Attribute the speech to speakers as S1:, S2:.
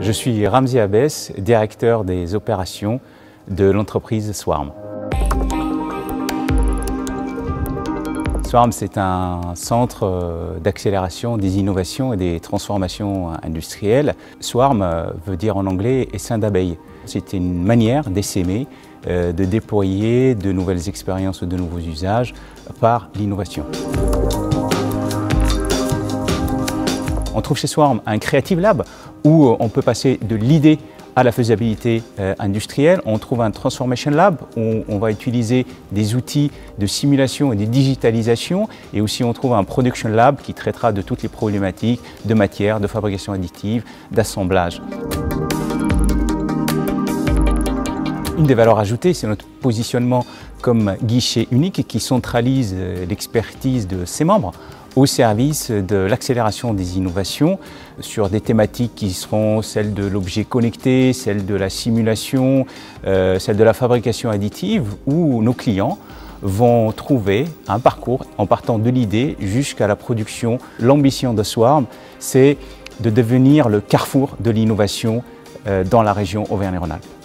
S1: Je suis Ramzi Abès, directeur des opérations de l'entreprise Swarm. Swarm, c'est un centre euh, d'accélération des innovations et des transformations industrielles. Swarm euh, veut dire en anglais essaim d'abeilles. C'est une manière d'essaimer, euh, de déployer de nouvelles expériences ou de nouveaux usages par l'innovation. On trouve chez Swarm un Creative Lab où on peut passer de l'idée à la faisabilité euh, industrielle. On trouve un Transformation Lab où on va utiliser des outils de simulation et de digitalisation. Et aussi on trouve un Production Lab qui traitera de toutes les problématiques de matière, de fabrication additive, d'assemblage. Une des valeurs ajoutées, c'est notre positionnement comme guichet unique qui centralise euh, l'expertise de ses membres au service de l'accélération des innovations sur des thématiques qui seront celles de l'objet connecté, celles de la simulation, euh, celles de la fabrication additive, où nos clients vont trouver un parcours en partant de l'idée jusqu'à la production. L'ambition de Swarm, c'est de devenir le carrefour de l'innovation euh, dans la région Auvergne-Rhône-Alpes.